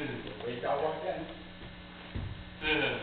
嗯回家过年嗯